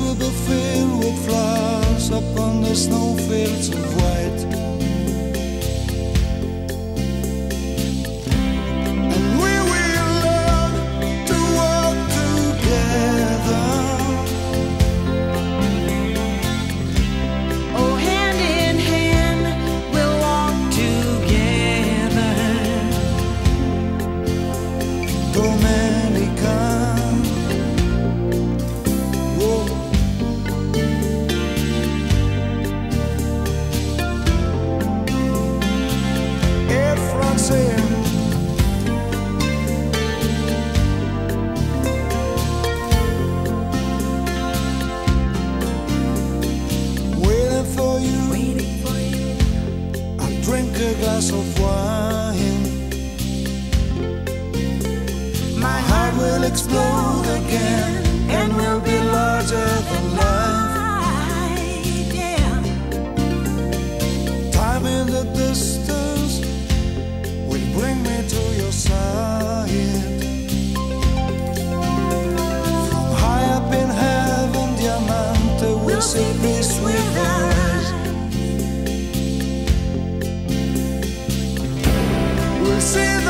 will be filled with flowers upon the snowfields of white. A glass of wine. My heart will explode again and will be larger than life. Yeah. Time in the distance will bring me to your side. From high up in heaven, Diamante will see see see the